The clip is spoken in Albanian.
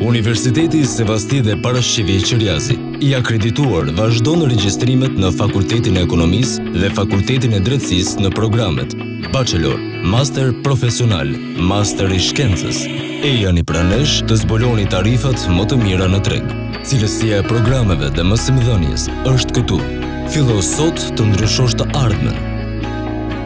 Universiteti Sevasti dhe Parashqevi Qiriazi, i akredituar, vazhdon regjistrimet në Fakultetin e Ekonomisë dhe Fakultetin e Drejtësisë në programet Bachelor, Master Profesional, Master i Shkencave. Ejani pranë nesh të zbuloni tarifat më të mira në treg. Cilësia e programeve dhe mësimdhënies është këtu. Fillo sot të ndryshosh të ardhmen.